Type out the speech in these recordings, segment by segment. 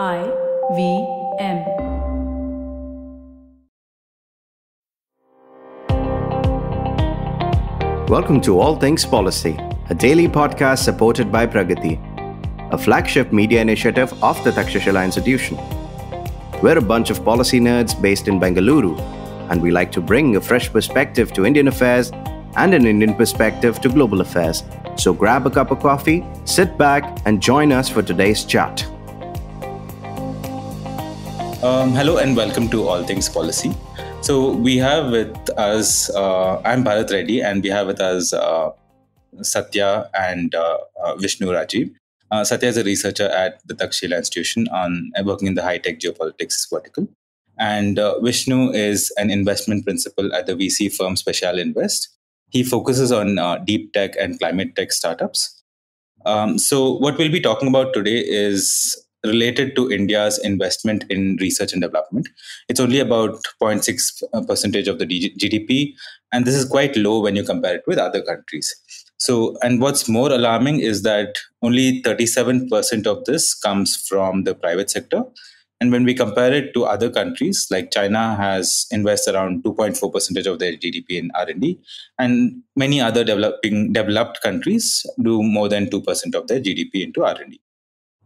I V M. Welcome to All Things Policy, a daily podcast supported by Pragati, a flagship media initiative of the Takshashila Institution. We're a bunch of policy nerds based in Bengaluru, and we like to bring a fresh perspective to Indian affairs and an Indian perspective to global affairs. So grab a cup of coffee, sit back, and join us for today's chat. Um, hello and welcome to All Things Policy. So we have with us, uh, I'm Bharath Reddy, and we have with us uh, Satya and uh, uh Vishnu Rajeev. Uh, Satya is a researcher at the Takshila Institution on uh, working in the high tech geopolitics vertical. And Vishnu is an investment principal at the VC firm Speciale Invest. He focuses on deep tech and climate tech startups. Um, so, what we'll be talking about today is related to India's investment in research and development. It's only about 0.6 uh, percentage of the GDP, and this is quite low when you compare it with other countries. So, and what's more alarming is that only 37% of this comes from the private sector. And when we compare it to other countries, like China has invested around 2.4 percentage of their GDP in R&D, and many other developing developed countries do more than 2% of their GDP into R&D.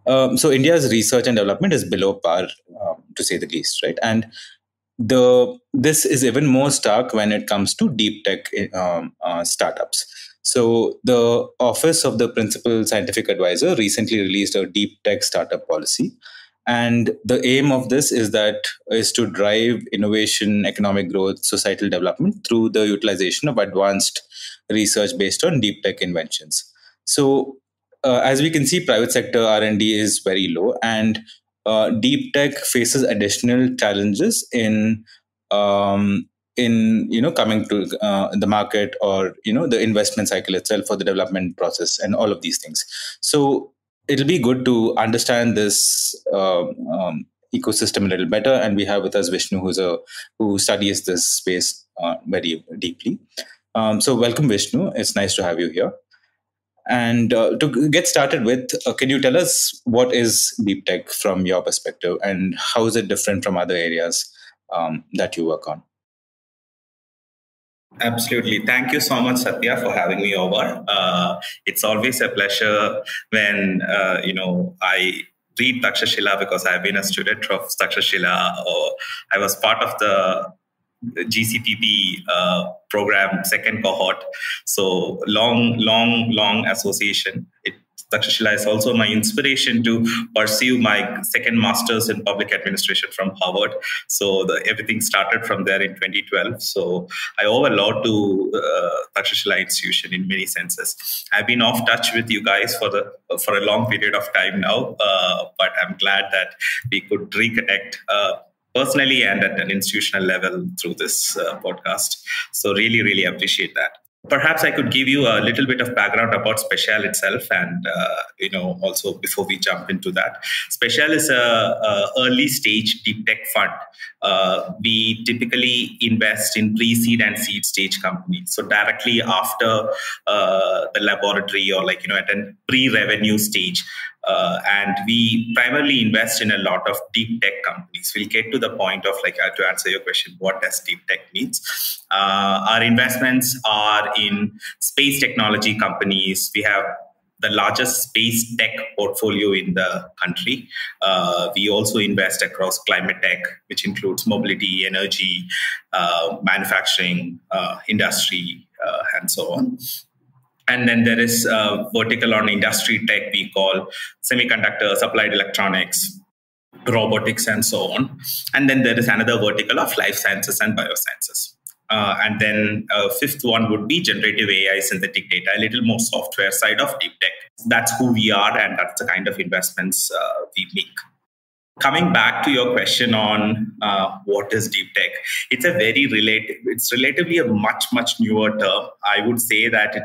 Um, so India's research and development is below par, um, to say the least, right? And the this is even more stark when it comes to deep tech um, uh, startups. So the office of the principal scientific advisor recently released a deep tech startup policy, and the aim of this is that is to drive innovation, economic growth, societal development through the utilization of advanced research based on deep tech inventions. So uh, as we can see, private sector R&D is very low, and uh, deep tech faces additional challenges in um, in you know coming to uh, the market or you know the investment cycle itself for the development process and all of these things. So it'll be good to understand this uh, um, ecosystem a little better, and we have with us Vishnu, who's a who studies this space uh, very deeply. Um, so welcome, Vishnu. It's nice to have you here. And uh, to get started with, uh, can you tell us what is deep tech from your perspective and how is it different from other areas um, that you work on? Absolutely. Thank you so much, Satya, for having me over. Uh, it's always a pleasure when, uh, you know, I read Takshashila because I've been a student of Takshashila or I was part of the GCPP uh, program, second cohort. So long, long, long association. It, Takshashila is also my inspiration to pursue my second master's in public administration from Harvard. So the, everything started from there in 2012. So I owe a lot to uh, Takshashila institution in many senses. I've been off touch with you guys for the for a long period of time now, uh, but I'm glad that we could reconnect. Uh, personally and at an institutional level through this uh, podcast. So, really, really appreciate that. Perhaps I could give you a little bit of background about Speciale itself, and uh, you know, also before we jump into that, Speciale is a, a early stage deep tech fund. Uh, we typically invest in pre-seed and seed stage companies, so directly after uh, the laboratory or like you know at a pre-revenue stage, uh, and we primarily invest in a lot of deep tech companies. We'll get to the point of like uh, to answer your question, what does deep tech means? Uh, our investments are in space technology companies. We have the largest space tech portfolio in the country. Uh, we also invest across climate tech, which includes mobility, energy, uh, manufacturing, uh, industry, and so on and then there is a vertical on industry tech we call semiconductors applied electronics robotics and so on. And then there is another vertical of life sciences and biosciences. Uh, and then a fifth one would be generative ai synthetic data a little more software side of deep tech. That's who we are and that's the kind of investments uh, we make. Coming back to your question on uh, what is deep tech it's a very related it's relatively a much much newer term. I would say that it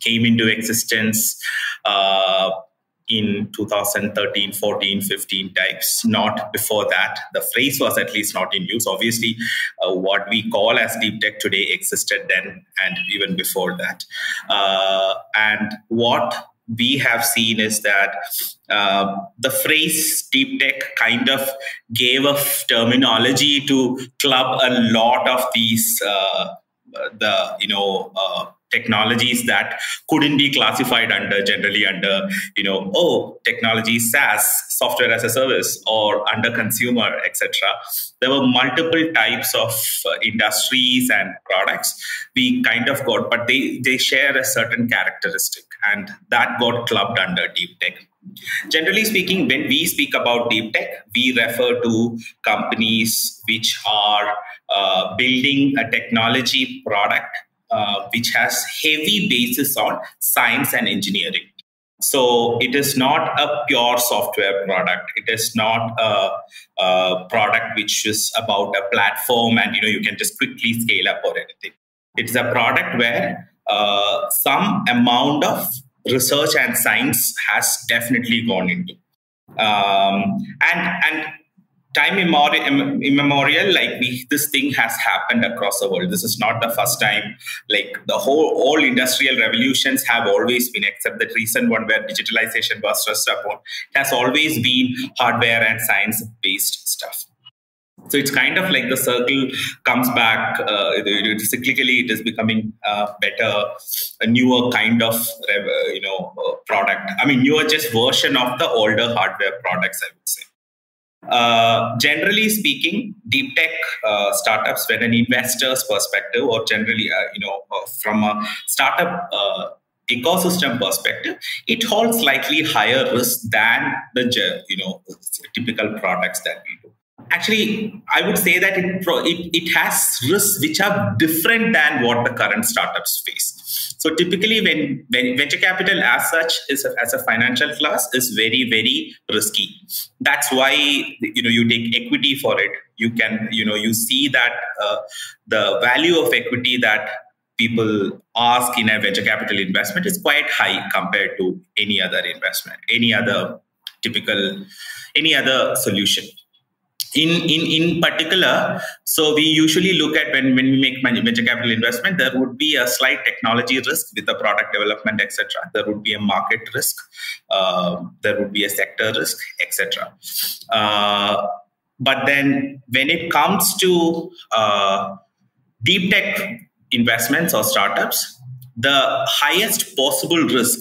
came into existence uh, in 2013 14 15 types. Not before that. The phrase was at least not in use. Obviously uh, what we call as deep tech today existed then and even before that. Uh, and what we have seen is that uh, the phrase deep tech kind of gave a terminology to club a lot of these uh, the you know uh, technologies that couldn't be classified under generally under you know oh technology SaaS software as a service or under consumer etc. There were multiple types of uh, industries and products we kind of got, but they they share a certain characteristic and that got clubbed under deep tech. Generally speaking, when we speak about deep tech, we refer to companies which are uh, building a technology product uh, which has heavy basis on science and engineering. So it is not a pure software product. It is not a, a, product which is about a platform and you know you can just quickly scale up or anything. It's a product where uh, some amount of research and science has definitely gone into. Um, and and time immemorial, like we, this thing has happened across the world. This is not the first time. Like the whole all industrial revolutions have always been, except the recent one where digitalization was stressed upon, it has always been hardware and science based stuff. So it's kind of like the circle comes back. Uh, cyclically, it is becoming uh, better, a newer kind of you know uh, product. I mean, newer just version of the older hardware products. I would say. Uh, generally speaking, deep tech uh, startups, when an investor's perspective, or generally, uh, you know, uh, from a startup uh, ecosystem perspective, it holds slightly higher risk than the you know typical products that we do. Actually i would say that it, it, it has risks which are different than what the current startups face so typically when, when venture capital as such is a, as a financial class is very very risky. That's why you know you take equity for it. You can you know you see that uh, the value of equity that people ask in a venture capital investment is quite high compared to any other investment any other typical any other solution in in in particular so we usually look at when, when we make venture capital investment there would be a slight technology risk with the product development etc there would be a market risk uh, there would be a sector risk etc uh, but then when it comes to uh, deep tech investments or startups the highest possible risk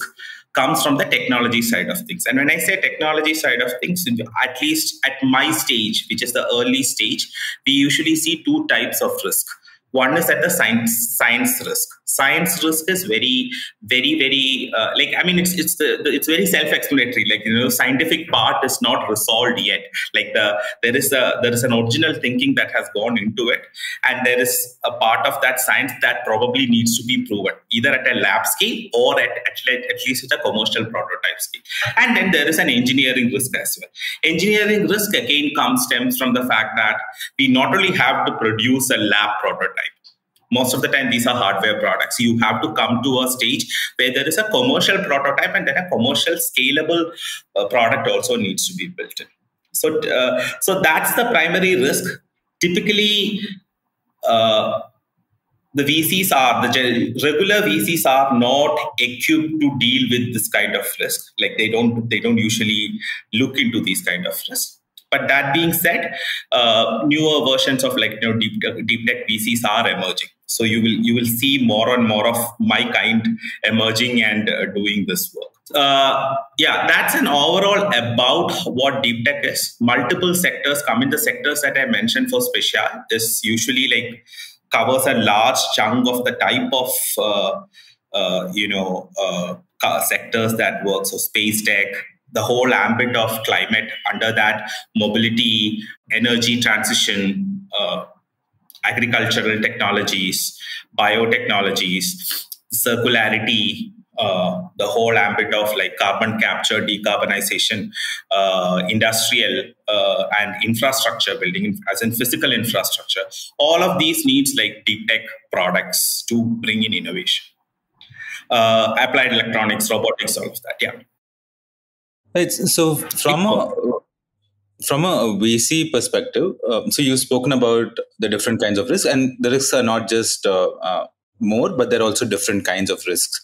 comes from the technology side of things. And when I say technology side of things, at least at my stage, which is the early stage, we usually see two types of risk. One is at the science science risk science risk is very very very uh, like i mean it's it's the, the it's very self-explanatory. Like you know scientific part is not resolved yet. Like the there is a there is an original thinking that has gone into it and there is a part of that science that probably needs to be proven either at a lab scale or at at, at least at a commercial prototype scale. And then there is an engineering risk as well. Engineering risk again comes stems from the fact that we not only have to produce a lab prototype most of the time these are hardware products you have to come to a stage where there is a commercial prototype and then a commercial scalable uh, product also needs to be built in so uh, so that's the primary risk typically uh, the VCs are the regular VCs are not equipped to deal with this kind of risk. Like they don't they don't usually look into these kind of risks. But that being said, uh, newer versions of like you know deep, deep tech VCs are emerging. So you will you will see more and more of my kind emerging and uh, doing this work. Uh, yeah, that's an overall about what deep tech is. Multiple sectors come in. The sectors that I mentioned for Speciale is usually like covers a large chunk of the type of uh, uh, you know uh, sectors that work. So space tech, the whole ambit of climate under that mobility energy transition uh, agricultural technologies biotechnologies circularity uh, the whole ambit of like carbon capture decarbonization uh, industrial uh, and infrastructure building as in physical infrastructure. All of these needs like deep tech products to bring in innovation. Uh, applied electronics robotics all of that yeah. It's, So from a from a VC perspective, um, so you've spoken about the different kinds of risks, and the risks are not just uh, uh, more, but they're also different kinds of risks.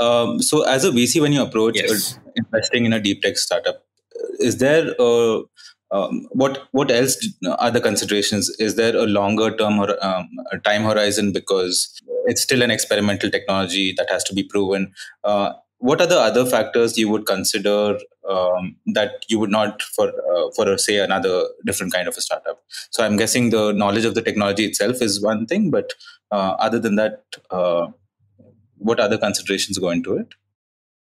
Um, so, as a VC, when you approach Yes. investing in a deep tech startup, is there a, um, what what else are the considerations? Is there a longer term or um, a time horizon because it's still an experimental technology that has to be proven? Uh, what are the other factors you would consider um, that you would not for uh, for say another different kind of a startup? So I'm guessing the knowledge of the technology itself is one thing, but uh, other than that, uh, what other considerations go into it?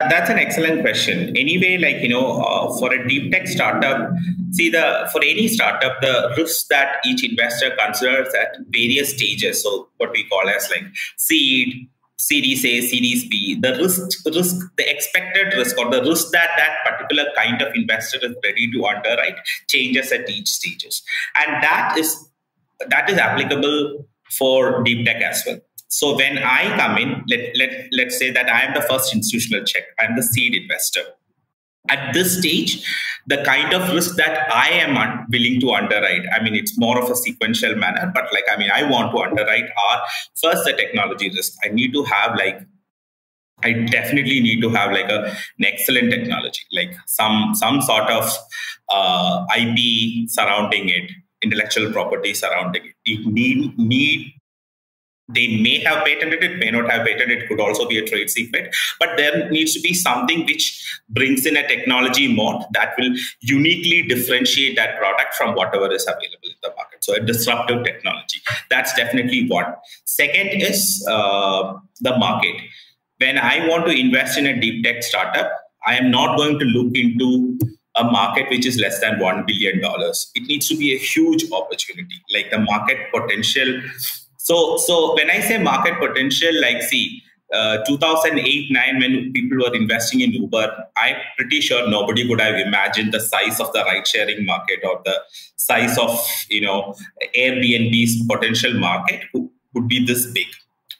That's an excellent question. Anyway, like you know, uh, for a deep tech startup, see the for any startup, the risks that each investor considers at various stages. So what we call as like seed, Series A, Series B, the risk, risk, the expected risk or the risk that that particular kind of investor is ready to underwrite changes at each stages, and that is that is applicable for deep tech as well. So when I come in, let, let, let's say that I am the first institutional check, I'm the seed investor. At this stage, the kind of risk that I am un- willing to underwrite, I mean, it's more of a sequential manner, but like, I mean, I want to underwrite are first the technology risk. I need to have like I definitely need to have like a, an excellent technology, like some some sort of uh, IP surrounding it, intellectual property surrounding it. It need need they may have patented it, may not have patented it, could also be a trade secret, but there needs to be something which brings in a technology mode that will uniquely differentiate that product from whatever is available in the market. So, a disruptive technology. That's definitely one. Second is uh, the market. When I want to invest in a deep tech startup, I am not going to look into a market which is less than $1 billion. It needs to be a huge opportunity. Like the market potential so, so when I say market potential, like see, uh, 2008 9 when people were investing in uber i'm pretty sure nobody would have imagined the size of the ride sharing market or the size of you know airbnb's potential market would be this big.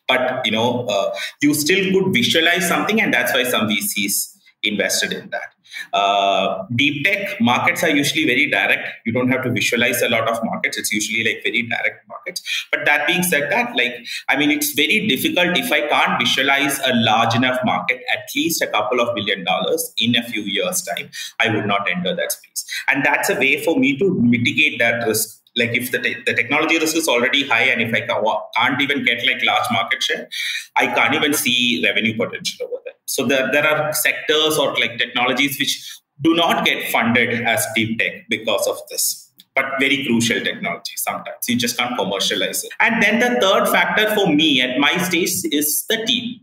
But you know uh, you still could visualize something and that's why some vcs invested in that uh, deep tech markets are usually very direct. You don't have to visualize a lot of markets. It's usually like very direct markets. But that being said, that like I mean, it's very difficult if I can't visualize a large enough market, at least a couple of billion dollars in a few years' time. I would not enter that space, and that's a way for me to mitigate that risk like if the, te- the technology risk is already high and if i can't even get like large market share i can't even see revenue potential over there. So there, there are sectors or like technologies which do not get funded as deep tech because of this but very crucial technology sometimes. You just can't commercialize it. And then the third factor for me at my stage is the team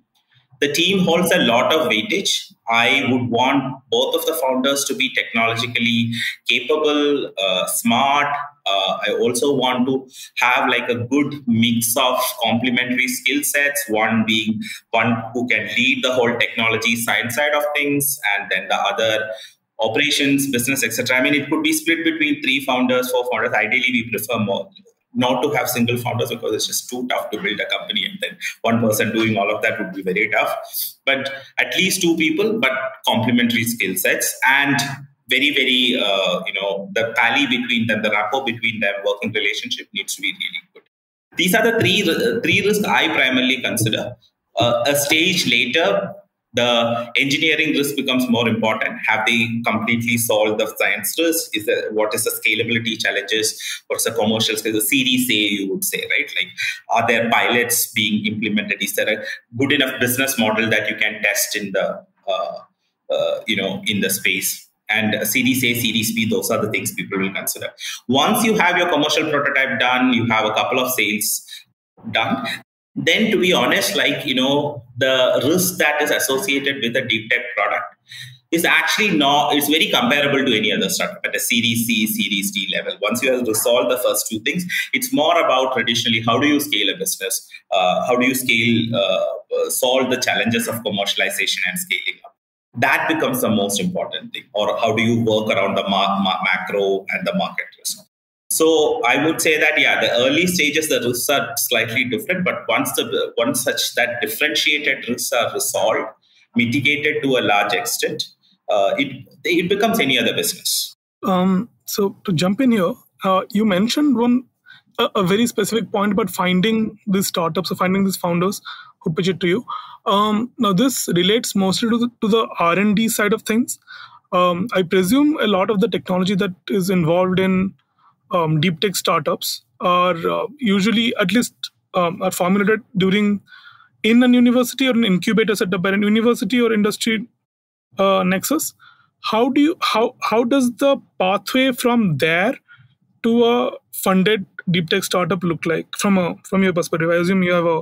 the team holds a lot of weightage. I would want both of the founders to be technologically capable, uh, smart. Uh, I also want to have like a good mix of complementary skill sets. One being one who can lead the whole technology science side of things, and then the other operations, business, etc. I mean, it could be split between three founders, four founders. Ideally, we prefer more not to have single founders because it's just too tough to build a company and then one person doing all of that would be very tough. But at least two people but complementary skill sets and very very uh, you know the pally between them the rapport between them working relationship needs to be really good. These are the three three risks i primarily consider. Uh, a stage later the engineering risk becomes more important. Have they completely solved the science risk? Is there, what is the scalability challenges? What's the commercial scale? The Series A, you would say, right? Like, are there pilots being implemented? Is there a good enough business model that you can test in the, uh, uh, you know, in the space? And Series A, Series B, those are the things people will consider. Once you have your commercial prototype done, you have a couple of sales done, then to be honest like you know the risk that is associated with a deep tech product is actually not it's very comparable to any other startup at a series c series d level. Once you have resolved the first two things it's more about traditionally how do you scale a business? Uh, how do you scale uh, solve the challenges of commercialization and scaling up? That becomes the most important thing or how do you work around the ma- ma- macro and the market risk so I would say that yeah, the early stages the risks are slightly different, but once the once such that differentiated risks are resolved, mitigated to a large extent, uh, it it becomes any other business. Um, so to jump in here, uh, you mentioned one a, a, very specific point about finding these startups or finding these founders who pitch it to you. Um, now, this relates mostly to the, to the R&D side of things. Um, I presume a lot of the technology that is involved in um, deep tech startups are uh, usually, at least, um, are formulated during in an university or an incubator set up by a university or industry uh, nexus. How do you how how does the pathway from there to a funded deep tech startup look like from a from your perspective? I assume you have a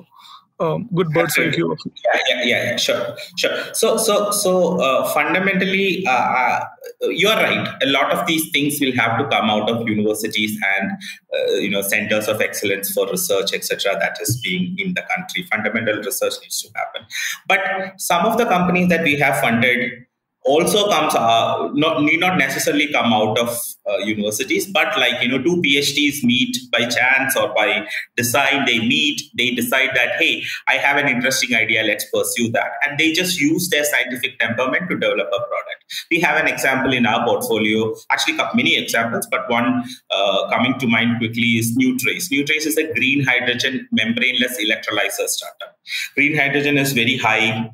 um, good bird's eye view. Yeah, yeah, yeah, sure, sure. So, so, so uh, fundamentally, uh, uh, you are right. A lot of these things will have to come out of universities and uh, you know centers of excellence for research, etc. That is being in the country. Fundamental research needs to happen. But some of the companies that we have funded also comes uh, not need not necessarily come out of uh, universities but like you know two phds meet by chance or by design they meet they decide that hey i have an interesting idea let's pursue that. And they just use their scientific temperament to develop a product. We have an example in our portfolio actually many examples but one uh, coming to mind quickly is Newtrace. Newtrace is a green hydrogen membraneless electrolyzer startup. Green hydrogen is very high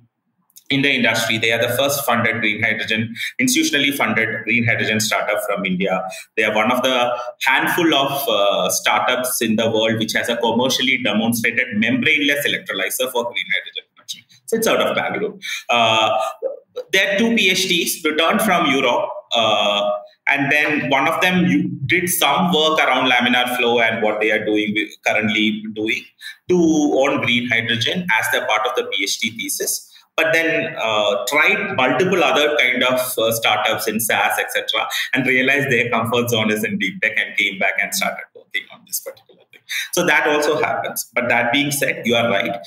in the industry. They are the first funded green hydrogen, institutionally funded green hydrogen startup from India. They are one of the handful of uh, startups in the world which has a commercially demonstrated membraneless electrolyzer for green hydrogen production. So it's out of Bangalore. Uh, there are two PhDs returned from Europe. Uh, and then one of them did some work around laminar flow and what they are doing currently doing to own green hydrogen as the part of the PhD thesis but then uh, tried multiple other kind of uh, startups in SaaS, etc., and realized their comfort zone is in deep tech and came back and started working on this particular thing. So that also happens. But that being said, you are right.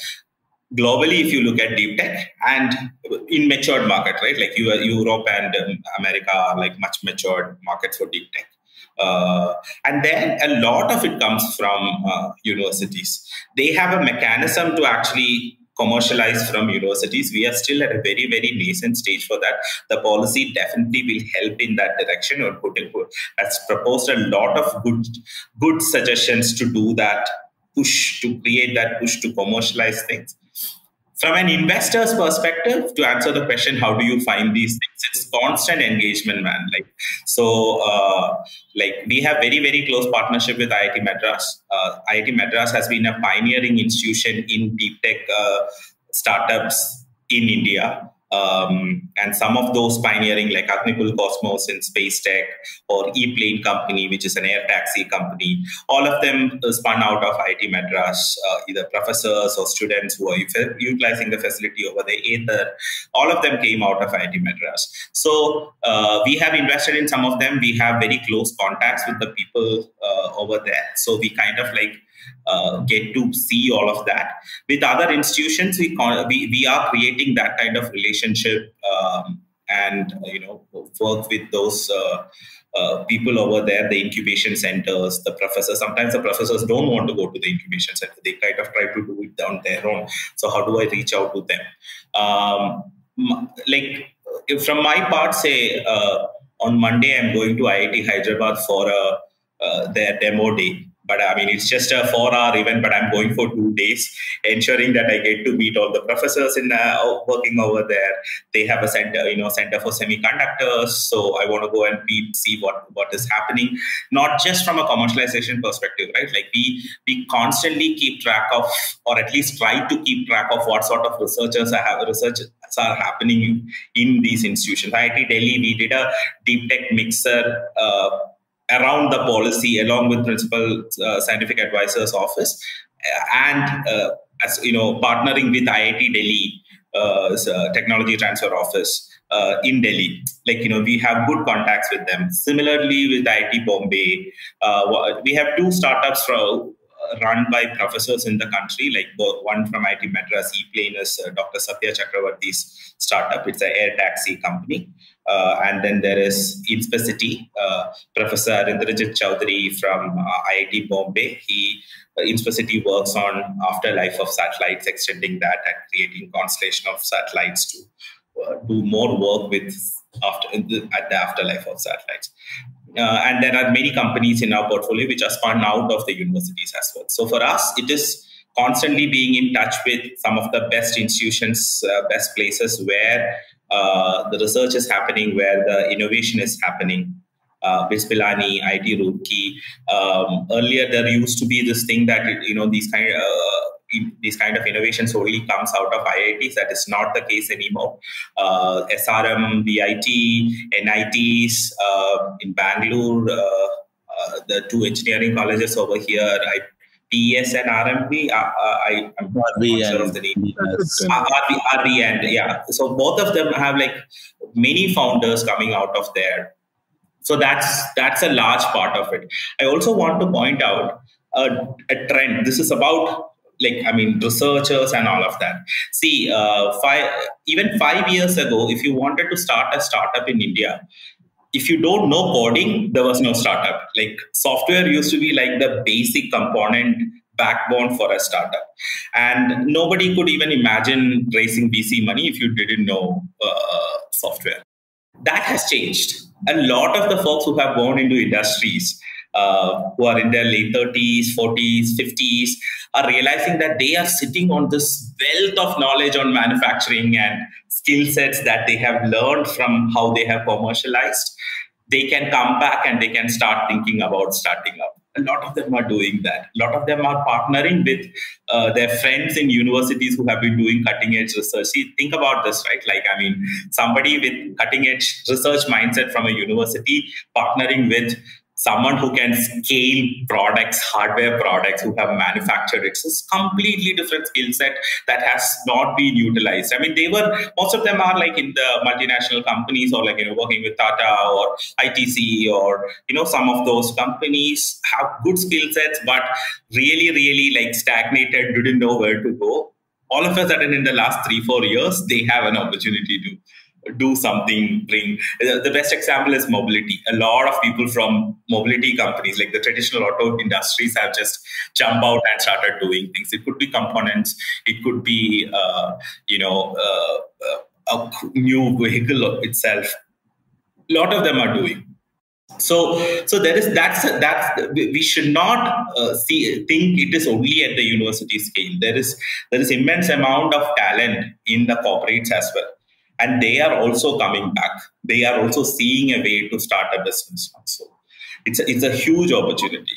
Globally, if you look at deep tech and in matured market, right, like Europe and um, America are like much matured markets for deep tech. Uh, and then a lot of it comes from uh, universities. They have a mechanism to actually commercialized from universities. We are still at a very, very nascent stage for that. The policy definitely will help in that direction or put has proposed a lot of good good suggestions to do that push to create that push to commercialize things from an investor's perspective to answer the question how do you find these things? It's constant engagement man. Like so uh, like we have very very close partnership with iit madras. Uh, iit madras has been a pioneering institution in deep tech uh, startups in india um, and some of those pioneering, like Agnikul Cosmos in space tech or ePlane Company, which is an air taxi company, all of them spun out of IIT Madras, uh, either professors or students who are utilizing the facility over the Aether. All of them came out of IIT Madras. So uh, we have invested in some of them. We have very close contacts with the people uh, over there. So we kind of like uh, get to see all of that. With other institutions, we, we, we are creating that kind of relationship um, and you know work with those uh, uh, people over there, the incubation centers, the professors. Sometimes the professors don't want to go to the incubation center; they kind of try to do it on their own. So how do I reach out to them? Um, like from my part, say uh, on Monday, I'm going to IIT Hyderabad for a, uh, their demo day but I mean, it's just a four-hour event, but I'm going for two days, ensuring that I get to meet all the professors in uh, working over there. They have a center, you know, center for semiconductors. So I want to go and meet, see what what is happening, not just from a commercialization perspective, right? Like we we constantly keep track of, or at least try to keep track of what sort of researchers are have researchers are happening in these institutions. IIT Delhi, we did a deep tech mixer. Uh, around the policy along with principal uh, scientific advisors office and uh, as you know partnering with IIT Delhi uh, uh, technology transfer office uh, in Delhi. Like, you know, we have good contacts with them. Similarly, with IIT Bombay, uh, we have two startups from, run by professors in the country, like one from IIT Madras, ePlane is Dr. Satya Chakravarthy's startup. It's an air taxi company. Uh, and then there is InspeCity, uh, Professor Indrajit Chowdhury from uh, IIT Bombay. He uh, works on afterlife of satellites, extending that and creating constellation of satellites to uh, do more work with after the, at the afterlife of satellites. Uh, and there are many companies in our portfolio which are spun out of the universities as well. So for us, it is constantly being in touch with some of the best institutions, uh, best places where uh, the research is happening, where the innovation is happening. Uh, BITS Pilani, IT Roorkee. Um, earlier, there used to be this thing that you know these kind of uh, these kind of innovations only comes out of IITs. That is not the case anymore. Uh, SRM, VIT, NITs uh, in Bangalore, uh, uh, the two engineering colleges over here, I, TS and RMP. Uh, I, am not sure of the name. RV, RV and yeah. So both of them have like many founders coming out of there. So that's that's a large part of it. I also want to point out a, a trend. This is about like I mean researchers and all of that. See, uh, five even five years ago, if you wanted to start a startup in India, if you don't know coding, there was no startup. Like software used to be like the basic component backbone for a startup. And nobody could even imagine raising VC money if you didn't know uh, software. That has changed. A lot of the folks who have gone into industries, uh, who are in their late 30s, 40s, 50s, are realizing that they are sitting on this wealth of knowledge on manufacturing and skill sets that they have learned from how they have commercialized. They can come back and they can start thinking about starting up. A lot of them are doing that. A lot of them are partnering with uh, their friends in universities who have been doing cutting edge research. See, think about this, right? Like, I mean, somebody with cutting edge research mindset from a university partnering with someone who can scale products, hardware products, who have manufactured it. It's a completely different skill set that has not been utilized. I mean, they were, most of them are like in the multinational companies or like, you know, working with Tata or ITC or, you know, some of those companies have good skill sets, but really, really like stagnated, didn't know where to go. All of a sudden, in the last three, four years, they have an opportunity to do something bring. The best example is mobility. A lot of people from mobility companies like the traditional auto industries have just jumped out and started doing things. It could be components. It could be uh, you know uh, uh a new vehicle itself. A lot of them are doing. So so there is that's that's we should not uh, see think it is only at the university scale. There is there is immense amount of talent in the corporates as well and they are also coming back. They are also seeing a way to start a business so it's a, it's a huge opportunity.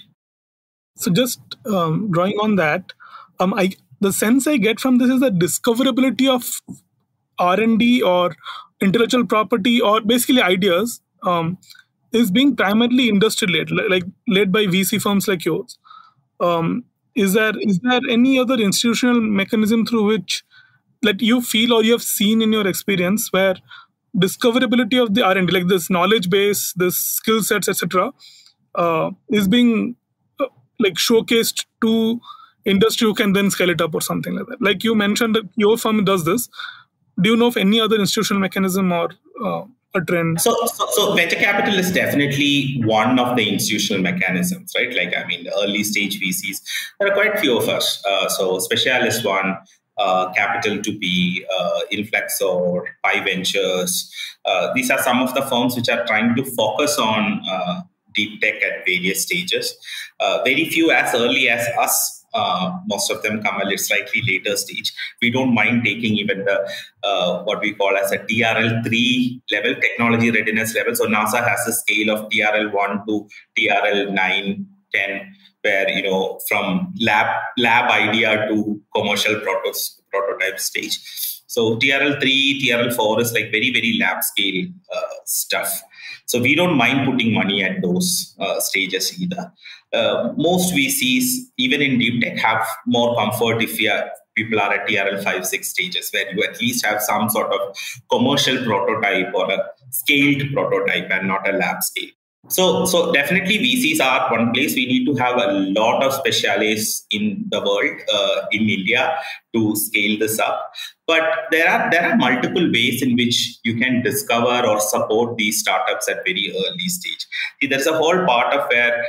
So just um, drawing on that um, I, the sense i get from this is the discoverability of r&d or intellectual property or basically ideas um, is being primarily industry led like led by vc firms like yours. Um, is there is there any other institutional mechanism through which that you feel or you have seen in your experience where discoverability of the r&d like this knowledge base this skill sets etc uh, is being uh, like showcased to industry who can then scale it up or something like that. Like you mentioned that your firm does this. Do you know of any other institutional mechanism or uh, a trend? So, so, so venture capital is definitely one of the institutional mechanisms right? Like i mean early stage vcs there are quite few of us. Uh, so specialist one uh, capital to be uh, Inflexor, Pi Ventures. Uh, these are some of the firms which are trying to focus on uh, deep tech at various stages. Uh, very few as early as us. Most of them come at a slightly later stage. We don't mind taking even the what we call as a TRL three level technology readiness level. So NASA has a scale of TRL one to TRL nine, 10 where you know from lab lab idea to commercial prototype stage. So trl3 trl4 is like very very lab scale uh, stuff. So we don't mind putting money at those uh, stages either. Uh, most vcs even in deep tech have more comfort if you are, people are at trl 5 6 stages where you at least have some sort of commercial prototype or a scaled prototype and not a lab scale so, so definitely VCs are one place we need to have a lot of specialists in the world, uh, in India, to scale this up. But there are there are multiple ways in which you can discover or support these startups at very early stage. See, there's a whole part of where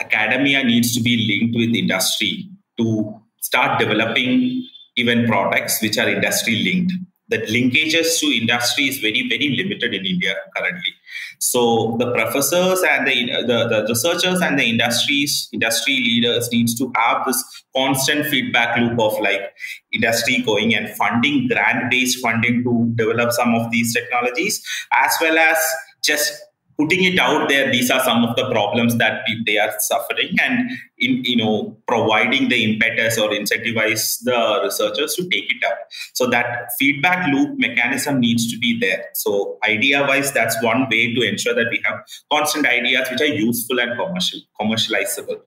academia needs to be linked with industry to start developing even products which are industry linked the linkages to industry is very very limited in India currently. So the professors and the, the, the researchers and the industries industry leaders needs to have this constant feedback loop of like industry going and funding grant based funding to develop some of these technologies as well as just putting it out there these are some of the problems that they are suffering and in you know providing the impetus or incentivize the researchers to take it up. So that feedback loop mechanism needs to be there. So idea wise that's one way to ensure that we have constant ideas which are useful and commercial commercializable.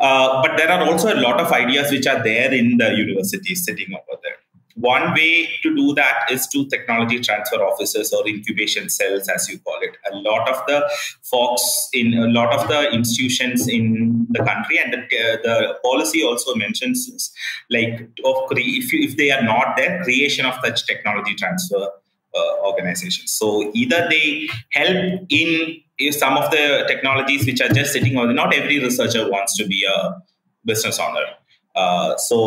Uh, but there are also a lot of ideas which are there in the university sitting over there one way to do that is to technology transfer offices or incubation cells, as you call it. A lot of the folks in a lot of the institutions in the country, and the, uh, the policy also mentions this, like of if you, if they are not there, creation of such technology transfer uh, organizations. So either they help in some of the technologies which are just sitting on. Not every researcher wants to be a business owner uh, so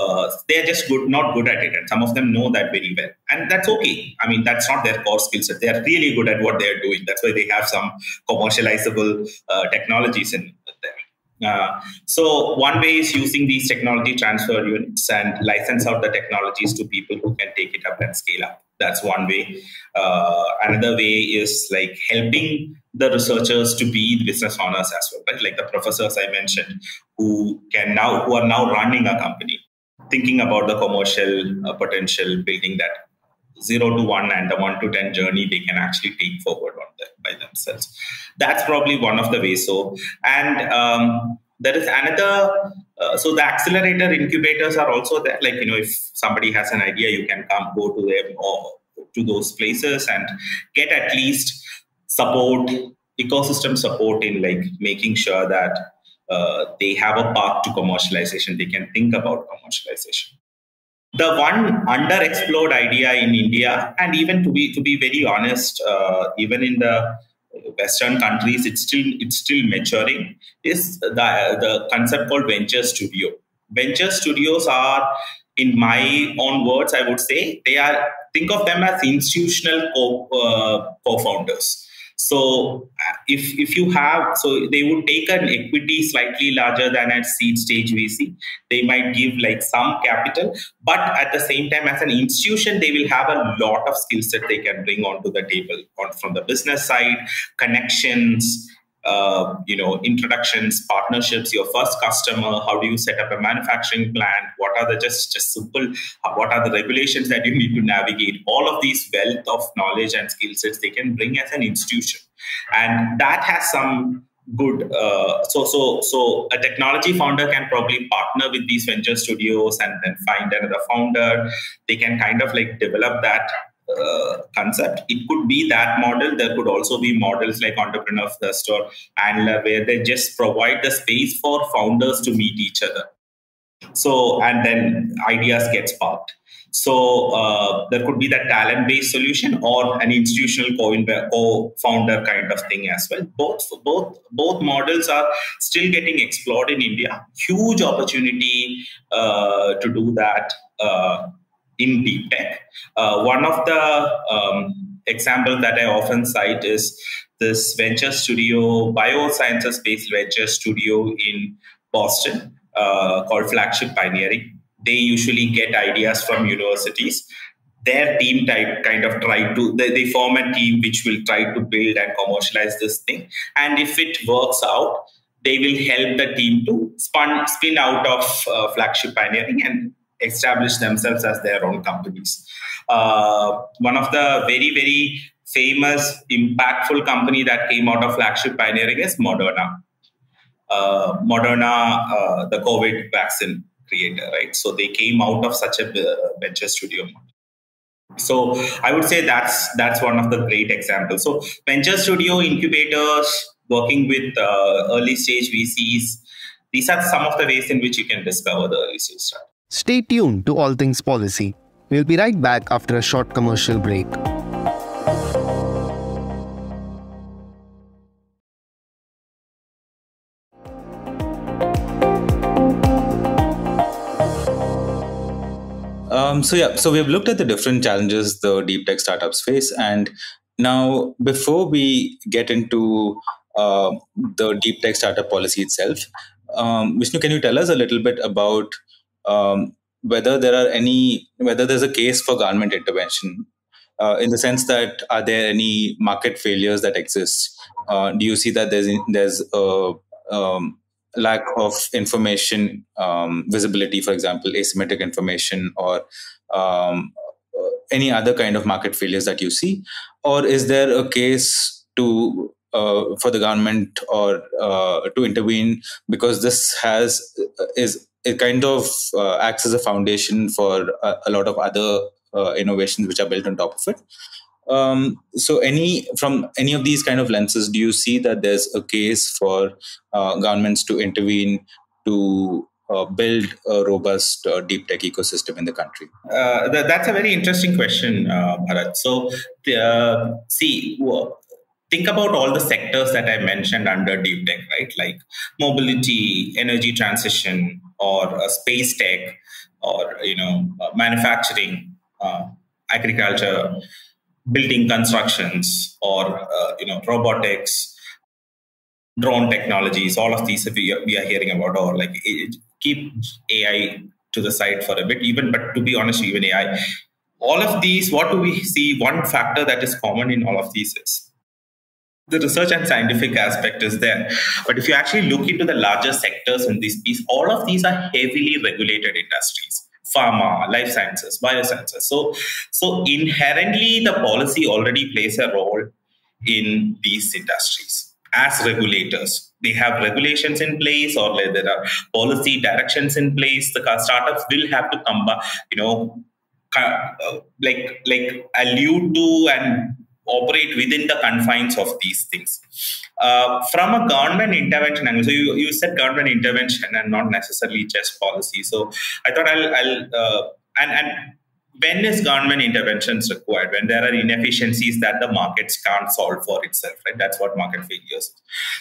uh, they're just good, not good at it, and some of them know that very well, and that's okay. I mean, that's not their core skill set. They are really good at what they are doing. That's why they have some commercializable uh, technologies in there. Uh, so one way is using these technology transfer units and license out the technologies to people who can take it up and scale up. That's one way. Uh, another way is like helping the researchers to be business owners as well, right? Like the professors I mentioned, who can now who are now running a company, thinking about the commercial uh, potential, building that zero to one and the one to ten journey they can actually take forward on the, by themselves. That's probably one of the ways. So and um, there is another uh, so the accelerator incubators are also there. Like you know if somebody has an idea you can come go to them or to those places and get at least support ecosystem support in like making sure that uh, they have a path to commercialization. They can think about commercialization. The one underexplored idea in india and even to be to be very honest uh, even in the western countries it's still it's still maturing. Is the the concept called venture studio. Venture studios are in my own words i would say they are think of them as institutional co- uh, co-founders so uh, if if you have so they would take an equity slightly larger than at seed stage VC. They might give like some capital, but at the same time, as an institution, they will have a lot of skills that they can bring onto the table on from the business side, connections, uh, you know introductions partnerships your first customer how do you set up a manufacturing plant? What are the just just simple what are the regulations that you need to navigate? All of these wealth of knowledge and skill sets they can bring as an institution. And that has some good uh, so so so a technology founder can probably partner with these venture studios and then find another founder. They can kind of like develop that uh, concept. It could be that model. There could also be models like Entrepreneur First or Antler, where they just provide the space for founders to meet each other. So, and then ideas get sparked. So uh, there could be that talent-based solution or an institutional co-founder kind of thing as well. Both both both models are still getting explored in India. Huge opportunity uh, to do that. In deep tech. Uh, one of the um, examples that I often cite is this venture studio, biosciences based venture studio in Boston uh, called Flagship Pioneering. They usually get ideas from universities. Their team type kind of try to they, they form a team which will try to build and commercialize this thing. And if it works out, they will help the team to spun, spin out of uh, flagship pioneering and establish themselves as their own companies. Uh, one of the very, very famous, impactful company that came out of flagship pioneering is Moderna. Uh, Moderna, uh, the COVID vaccine creator, right? So they came out of such a venture studio model. So I would say that's that's one of the great examples. So venture studio incubators, working with uh, early stage VCs, these are some of the ways in which you can discover the early stage startup. Stay tuned to All Things Policy. We'll be right back after a short commercial break. Um, so yeah, so we've looked at the different challenges the deep tech startups face, and now before we get into uh, the deep tech startup policy itself, um, Vishnu, can you tell us a little bit about um, whether there are any whether there's a case for government intervention uh, in the sense that are there any market failures that exist? Uh, do you see that there's there's a um, lack of information um, visibility, for example, asymmetric information or um, any other kind of market failures that you see, or is there a case to uh, for the government or uh, to intervene because this has is it kind of uh, acts as a foundation for a, a lot of other uh, innovations which are built on top of it. Um, so, any from any of these kind of lenses, do you see that there's a case for uh, governments to intervene to uh, build a robust uh, deep tech ecosystem in the country? Uh, th- that's a very interesting question, Bharath. So, see, think about all the sectors that I mentioned under deep tech, right? Like mobility, energy transition, or uh, space tech, or you know, manufacturing, agriculture, building constructions, or you know, robotics drone technologies, all of these we are, we are hearing about, or like keep AI to the side for a bit, even, but to be honest, even AI, all of these, what do we see? One factor that is common in all of these is the research and scientific aspect is there. But if you actually look into the larger sectors in this piece, all of these are heavily regulated industries pharma, life sciences, biosciences. So, so inherently, the policy already plays a role in these industries as regulators. They have regulations in place or there are policy directions in place. The startups will have to come back, you know, uh, like like allude to and operate within the confines of these things. Uh, from a government intervention angle, so you, you said government intervention and not necessarily just policy. So I thought I'll, I'll uh, and, and when is government interventions required when there are inefficiencies that the markets can't solve for itself right that's what market failures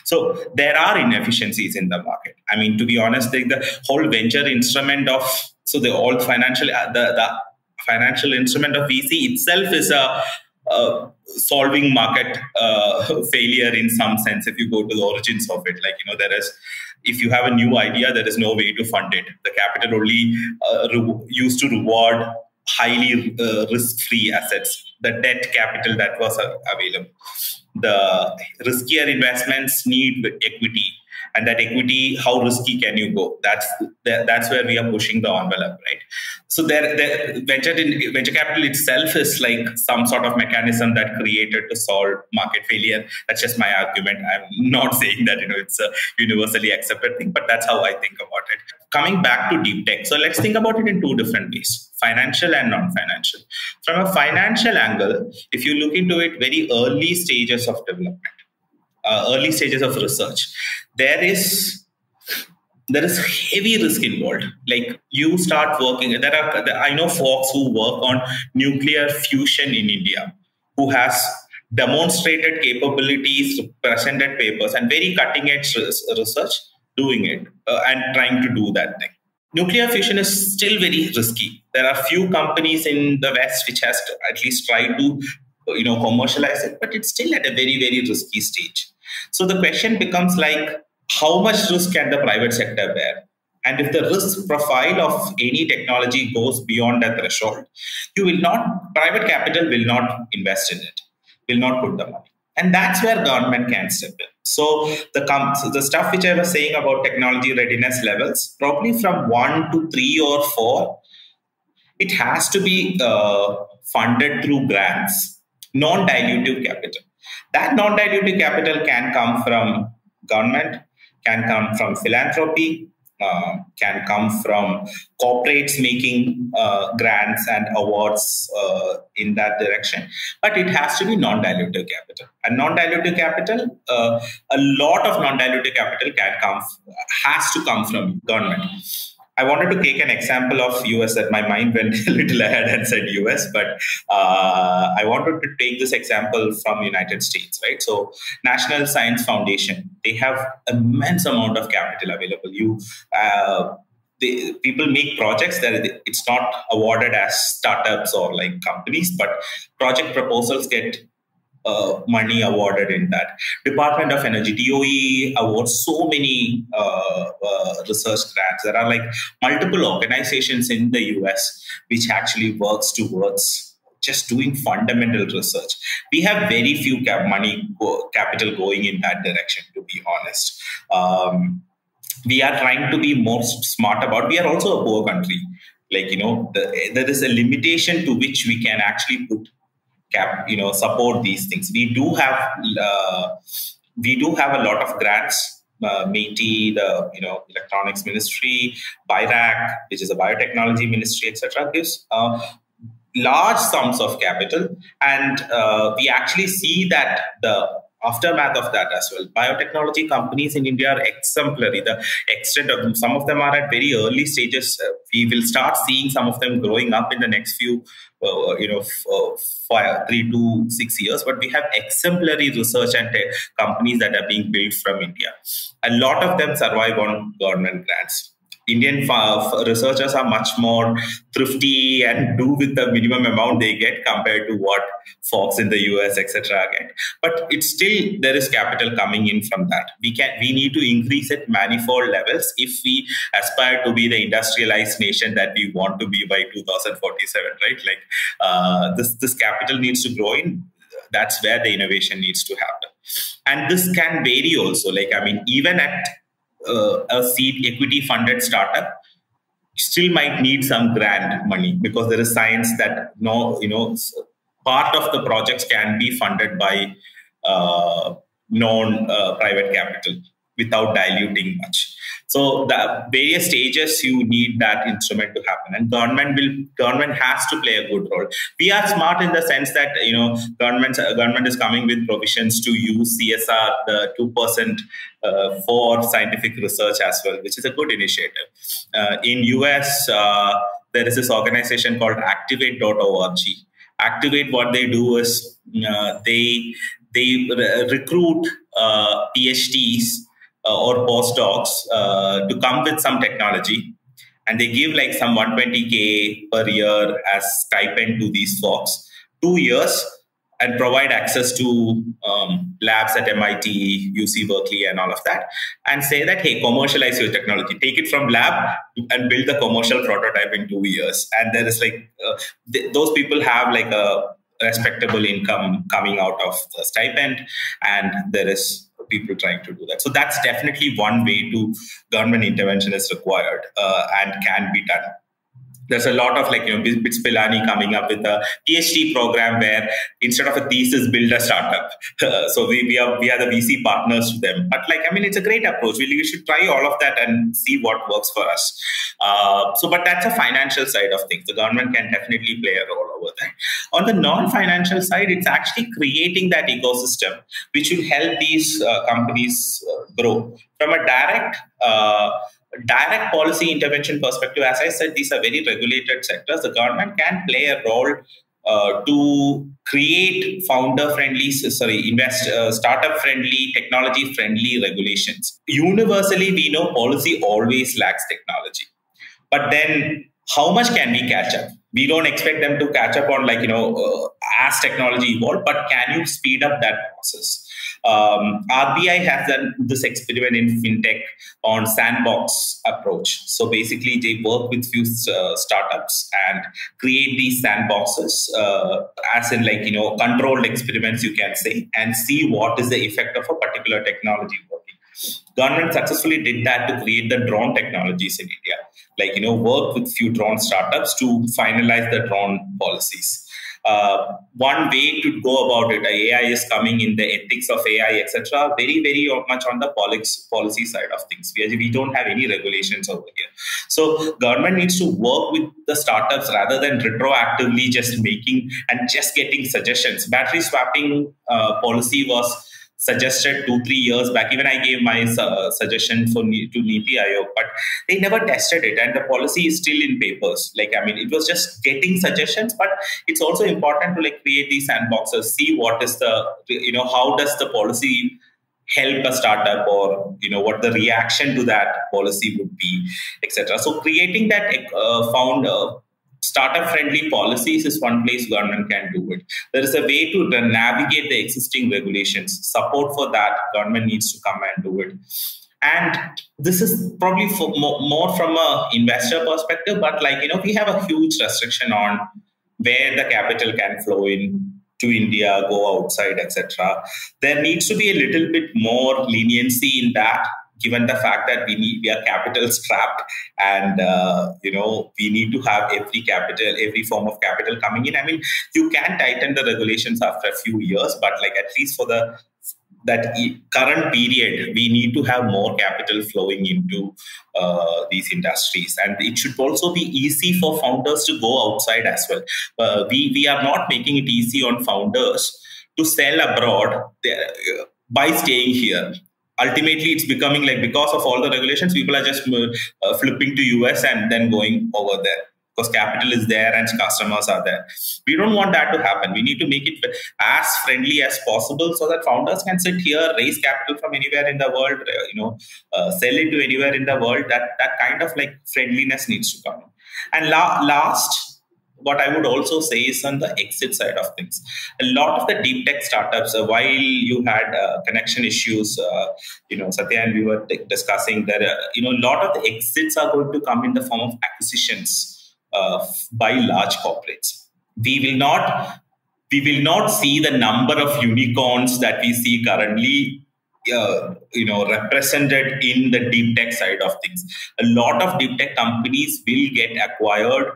so there are inefficiencies in the market i mean to be honest the, the whole venture instrument of so the all financial uh, the, the financial instrument of vc itself is a uh, solving market uh, failure in some sense if you go to the origins of it. Like you know there is if you have a new idea there is no way to fund it. The capital only uh, re- used to reward highly uh, risk-free assets, the debt capital that was uh, available. The riskier investments need equity, and that equity, how risky can you go? That's that's where we are pushing the envelope, right? So there, venture in, venture capital itself is like some sort of mechanism that created to solve market failure. That's just my argument. I'm not saying that you know it's a universally accepted thing, but that's how I think about it. Coming back to deep tech, so let's think about it in two different ways financial and non-financial. From a financial angle, if you look into it, very early stages of development, uh, early stages of research, there is there is heavy risk involved. Like you start working. There are I know folks who work on nuclear fusion in India, who has demonstrated capabilities, presented papers, and very cutting edge research doing it uh, and trying to do that thing nuclear fusion is still very risky. There are few companies in the West which has to at least tried to you know commercialize it, but it's still at a very very risky stage. So the question becomes like, how much risk can the private sector bear? And if the risk profile of any technology goes beyond that threshold, you will not private capital will not invest in it, will not put the money, and that's where government can step in. So the com- so the stuff which I was saying about technology readiness levels, probably from one to three or four, it has to be uh, funded through grants, non-dilutive capital. That non-dilutive capital can come from government, can come from philanthropy, uh, can come from corporates making uh, grants and awards uh, in that direction. But it has to be non dilutive capital. And non dilutive capital, uh, a lot of non dilutive capital can come, has to come from government. I wanted to take an example of US that my mind went a little ahead and said US, but uh, I wanted to take this example from United States, right? So National Science Foundation, they have immense amount of capital available. You uh, they, people make projects that it's not awarded as startups or like companies, but project proposals get uh, money awarded in that. Department of Energy, DOE awards so many uh, uh, research grants. There are like multiple organizations in the US which actually works towards just doing fundamental research. We have very few cap money go, capital going in that direction, to be honest. Um, we are trying to be more smart about. We are also a poor country. Like you know, the, there is a limitation to which we can actually put cap, you know, support these things. We do have uh, we do have a lot of grants. Uh, MeitY, the you know electronics ministry, BIRAC, which is a biotechnology ministry, etc., gives uh, large sums of capital, and uh, we actually see that the aftermath of that as well. Biotechnology companies in India are exemplary. The extent of some of them are at very early stages. Uh, we will start seeing some of them growing up in the next few, uh, you know, f- uh, five, three to six years. But we have exemplary research and companies that are being built from India. A lot of them survive on government grants. Indian researchers are much more thrifty and do with the minimum amount they get compared to what folks in the US, etc. get. But it's still there is capital coming in from that. We can we need to increase it manifold levels if we aspire to be the industrialized nation that we want to be by 2047. Right? Like uh, this this capital needs to grow in. That's where the innovation needs to happen. And this can vary also. Like I mean, even at uh, a seed equity funded startup still might need some grant money because there is science that no you know part of the projects can be funded by uh, non uh, private capital without diluting much so the various stages you need that instrument to happen, and government will government has to play a good role. We are smart in the sense that you know government government is coming with provisions to use CSR the two percent uh, for scientific research as well, which is a good initiative. Uh, in US, uh, there is this organization called Activate.org. Activate, what they do is uh, they they re- recruit uh, PhDs or postdocs uh, to come with some technology. And they give like some 120k per year as stipend to these folks. Two years and provide access to um, labs at MIT, UC Berkeley, and all of that, and say that hey, commercialize your technology, take it from lab and build the commercial prototype in two years. And there is like uh, th- those people have like a respectable income coming out of the stipend, and there is people trying to do that. So that's definitely one way to government intervention is required uh, and can be done there's a lot of like you know BITS Pilani coming up with a PhD program where instead of a thesis, build a startup. Uh, so we, we are we are the VC partners to them. But like I mean, it's a great approach. We, we should try all of that and see what works for us. Uh, so, but that's a financial side of things. The government can definitely play a role over there. On the non-financial side, it's actually creating that ecosystem which will help these uh, companies uh, grow from a direct uh, direct policy intervention perspective, as I said, these are very regulated sectors. The government can play a role uh, to create founder friendly, sorry, invest, uh, startup friendly, technology friendly regulations. Universally, we know policy always lacks technology. But then, how much can we catch up? We don't expect them to catch up on, like, you know, uh, as technology evolve, but can you speed up that process? Um, RBI has done this experiment in fintech on sandbox approach. So basically, they work with few uh, startups and create these sandboxes, uh, as in like you know controlled experiments, you can say, and see what is the effect of a particular technology working. Government successfully did that to create the drone technologies in India. Like you know, work with few drone startups to finalize the drone policies uh, one way to go about it. AI is coming in the ethics of AI, etc. Very, very much on the policy side of things. We, we don't have any regulations over here. So government needs to work with the startups rather than retroactively just making and just getting suggestions. Battery swapping uh, policy was suggested two three years back. Even i gave my uh, suggestion for to niti aayog but they never tested it and the policy is still in papers. Like i mean it was just getting suggestions but it's also important to like create these sandboxes see what is the you know how does the policy help a startup or you know what the reaction to that policy would be etc so creating that uh, founder startup friendly policies is one place government can do it. There is a way to navigate the existing regulations. Support for that government needs to come and do it. And this is probably more, more from a investor perspective but like you know we have a huge restriction on where the capital can flow in to India, go outside, etc. There needs to be a little bit more leniency in that, given the fact that we need we are capital strapped, and uh, you know we need to have every capital, every form of capital coming in. I mean, you can tighten the regulations after a few years, but like at least for the that current period, we need to have more capital flowing into uh, these industries. And it should also be easy for founders to go outside as well. Uh, we, we are not making it easy on founders to sell abroad uh, by staying here ultimately it's becoming like because of all the regulations people are just uh, flipping to us and then going over there because capital is there and customers are there. We don't want that to happen. We need to make it as friendly as possible so that founders can sit here, raise capital from anywhere in the world, uh, you know, uh, sell it to anywhere in the world. That that kind of like friendliness needs to come. And la- last, what I would also say is on the exit side of things. A lot of the deep tech startups, uh, while you had uh, connection issues, uh, you know, Satya and we were t- discussing that, uh, you know, a lot of the exits are going to come in the form of acquisitions uh, by large corporates. We will not we will not see the number of unicorns that we see currently uh, you know represented in the deep tech side of things a lot of deep tech companies will get acquired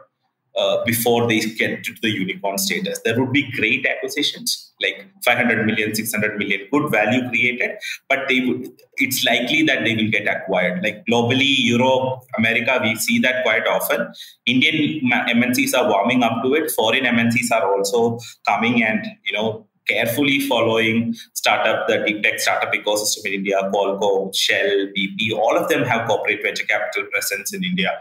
uh, before they get to the unicorn status. There would be great acquisitions like 500 million, 600 million, good value created, but they would, it's likely that they will get acquired. Like globally, Europe, America, we see that quite often. Indian MNCs are warming up to it. Foreign MNCs are also coming and you know carefully following startup, the deep tech startup ecosystem in India, Qualcomm, Shell, BP, all of them have corporate venture capital presence in India.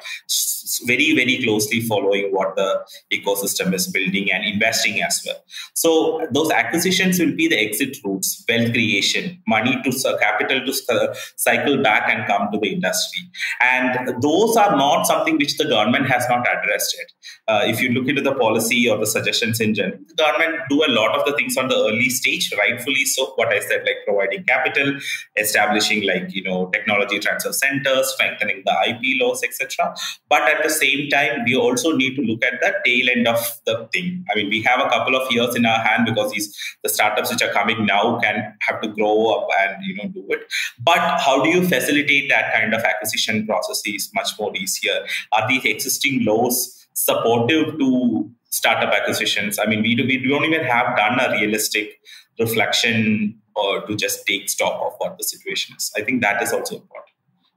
Very, very closely following what the ecosystem is building and investing as well. So those acquisitions will be the exit routes, wealth creation, money to capital to cycle back and come to the industry. And those are not something which the government has not addressed yet. Uh, if you look into the policy or the suggestions engine, the government do a lot of the things on the early stage, rightfully so. What I said, like providing capital, establishing like you know technology transfer centers, strengthening the IP laws, etc. But at the same time, we also need to look at the tail end of the thing. I mean, we have a couple of years in our hand because these the startups which are coming now can have to grow up and you know do it. But how do you facilitate that kind of acquisition processes much more easier? Are these existing laws supportive to startup acquisitions. I mean, we, do, we don't even have done a realistic reflection or to just take stock of what the situation is. I think that is also important.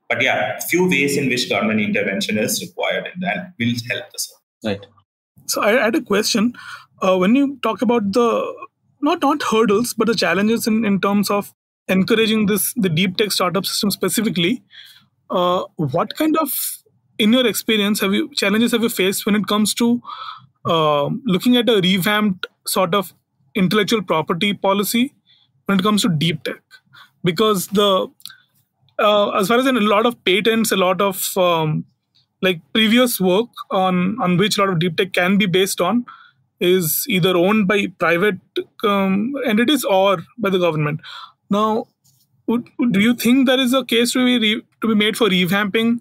But yeah, few ways in which government intervention is required and that will help us. Right. So I had a question. Uh, when you talk about the not not hurdles, but the challenges in, in terms of encouraging this the deep tech startup system specifically, uh, what kind of in your experience have you challenges have you faced when it comes to um, looking at a revamped sort of intellectual property policy when it comes to deep tech. Because the uh, as far as in a lot of patents a lot of um, like previous work on on which a lot of deep tech can be based on is either owned by private um, entities or by the government. Now would, do you think there is a case to be re, to be made for revamping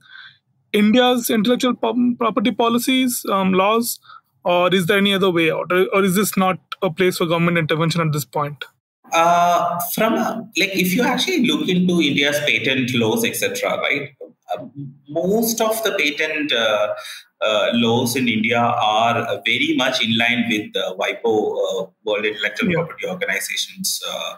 india's intellectual property policies um, laws or is there any other way out or is this not a place for government intervention at this point uh, from like if you actually look into india's patent laws etc right uh, most of the patent uh, uh, laws in India are very much in line with the WIPO, uh, World Intellectual yeah. Property Organization's uh,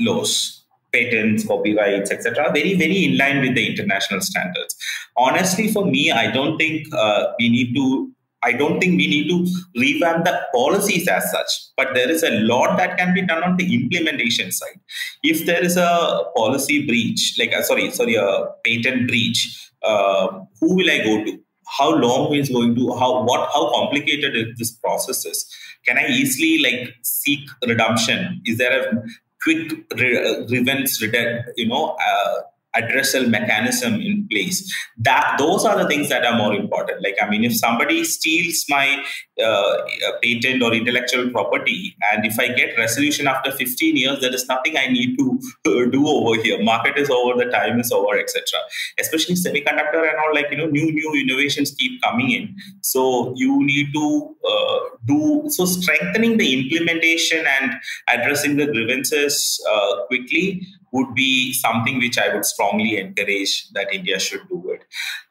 laws patents, copyrights, etc., very, very in line with the international standards. Honestly, for me, I don't think uh, we need to I don't think we need to revamp the policies as such, but there is a lot that can be done on the implementation side. If there is a policy breach, like uh, sorry, sorry, a patent breach, uh, who will I go to? How long is going to? How what? How complicated is this process is? Can I easily like seek redemption? Is there a quick re- grievance, you know, uh, addressal mechanism in place. That those are the things that are more important. Like i mean if somebody steals my uh, patent or intellectual property and if i get resolution after 15 years there is nothing i need to uh, do over here. Market is over the time is over etc especially semiconductor and all like you know new new innovations keep coming in. So you need to uh, do so strengthening the implementation and addressing the grievances uh, quickly would be something which I would strongly encourage that India should do it.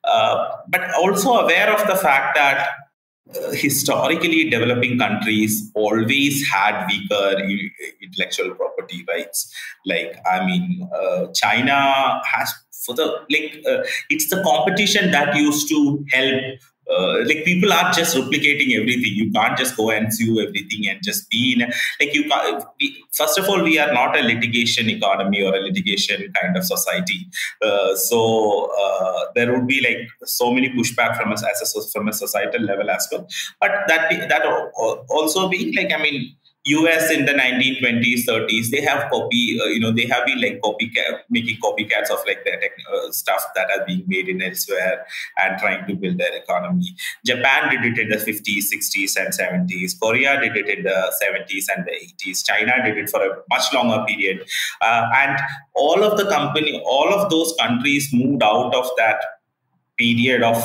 Uh, but also aware of the fact that uh, historically developing countries always had weaker intellectual property rights like i mean uh, china has for the like uh, it's the competition that used to help uh, like people are just replicating everything. You can't just go and sue everything and just be in a, like you can't. First of all, we are not a litigation economy or a litigation kind of society. Uh, so uh, there would be like so many pushback from us as a from a societal level as well. But that that also being like I mean US in the 1920s, 30s, they have copy, uh, you know, they have been like copycat, making copycats of like their uh, stuff that are being made in elsewhere and trying to build their economy. Japan did it in the 50s, 60s, and 70s. Korea did it in the 70s and the 80s. China did it for a much longer period. Uh, and all of the company, all of those countries moved out of that period of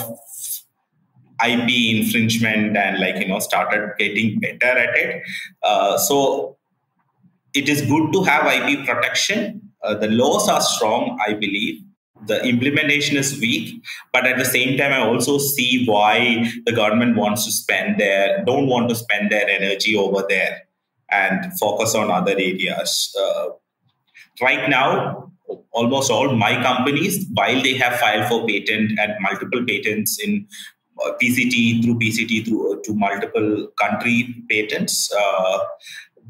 IP infringement and like you know started getting better at it. Uh, so it is good to have IP protection. Uh, the laws are strong, I believe. The implementation is weak, but at the same time, I also see why the government wants to spend their don't want to spend their energy over there and focus on other areas. Uh, right now, almost all my companies, while they have filed for patent and multiple patents in PCT through PCT through uh, to multiple country patents. Uh,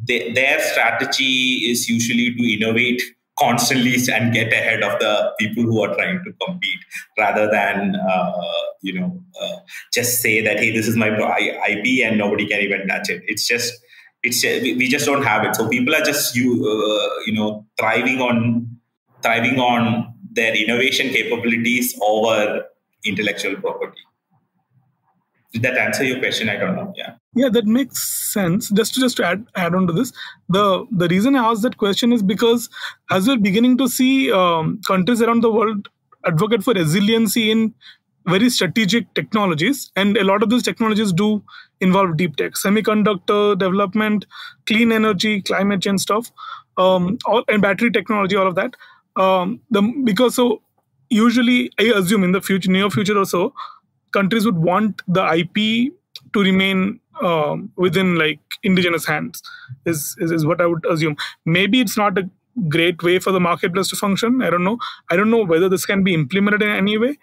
they, their strategy is usually to innovate constantly and get ahead of the people who are trying to compete rather than uh, you know uh, just say that hey this is my ip and nobody can even touch it it's just it's we just don't have it so people are just you uh, you know thriving on thriving on their innovation capabilities over intellectual property did that answer your question? I don't know. Yeah. Yeah, that makes sense. Just to just to add add on to this, the the reason I asked that question is because as we're beginning to see um, countries around the world advocate for resiliency in very strategic technologies, and a lot of these technologies do involve deep tech, semiconductor development, clean energy, climate change stuff, um, all, and battery technology, all of that. Um, the because so usually I assume in the future, near future or so, countries would want the IP to remain um, within like indigenous hands is, is, is what I would assume. Maybe it's not a great way for the marketplace to function. I don't know. I don't know whether this can be implemented in any way.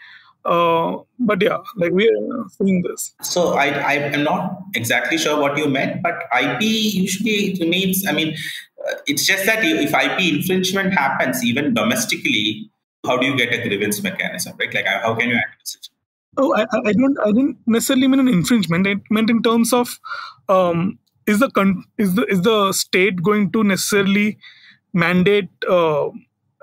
Uh, but yeah, like we are seeing this. So I, I am not exactly sure what you meant, but IP usually remains. I mean, uh, it's just that if IP infringement happens even domestically, how do you get a grievance mechanism, right? Like how can you it? Oh, I, I don't. I didn't necessarily mean an infringement. I meant in terms of um, is the con- is the is the state going to necessarily mandate uh,